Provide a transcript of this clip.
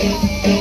Música